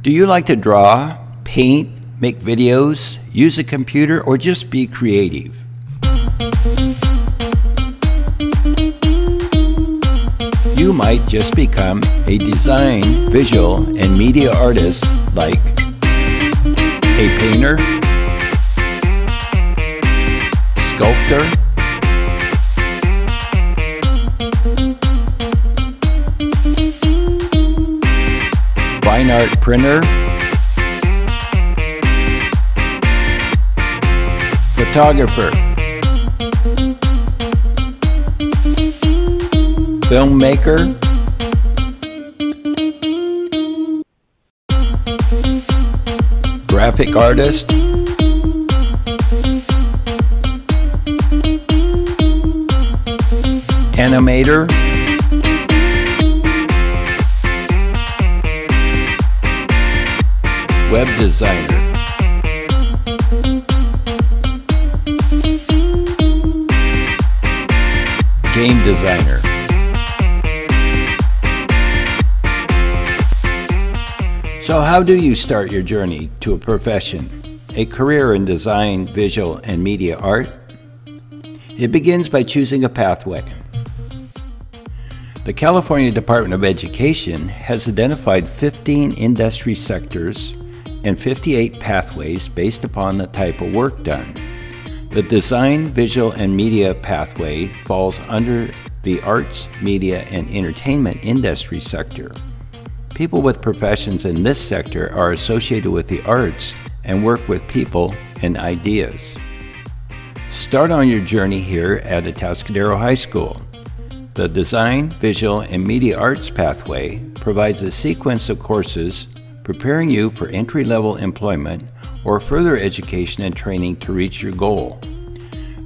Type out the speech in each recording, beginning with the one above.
Do you like to draw, paint, make videos, use a computer, or just be creative? You might just become a design, visual, and media artist like a painter, sculptor, art printer, photographer, filmmaker, graphic artist, animator, web designer. Game designer. So, how do you start your journey to a profession, a career in design, visual, and media art? It begins by choosing a pathway. The California Department of Education has identified 15 industry sectors and 58 pathways based upon the type of work done. The design, visual, and media pathway falls under the arts, media, and entertainment industry sector. People with professions in this sector are associated with the arts and work with people and ideas. Start on your journey here at Atascadero High School. The Design, Visual, and Media Arts pathway provides a sequence of courses preparing you for entry level employment or further education and training to reach your goal.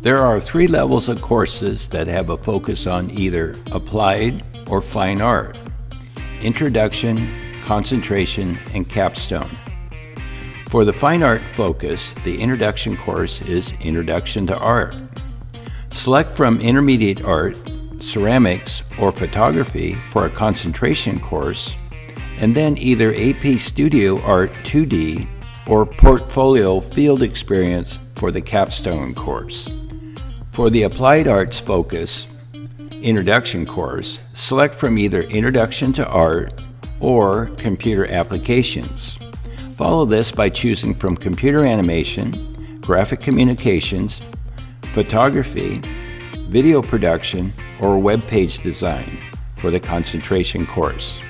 There are three levels of courses that have a focus on either applied or fine art introduction, concentration, and capstone. For the fine art focus, the introduction course is Introduction to Art. Select from intermediate art, ceramics, or photography for a concentration course, and then either AP Studio Art 2D or Portfolio Field Experience for the capstone course. For the Applied Arts focus, Introduction course, select from either Introduction to Art or Computer Applications. Follow this by choosing from Computer Animation, Graphic Communications, Photography, Video Production, or Web Page Design for the concentration course.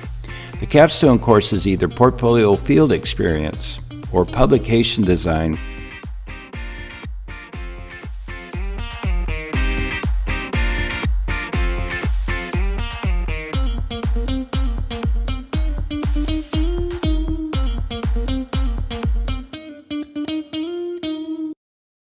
The capstone course is either Portfolio Field Experience or Publication Design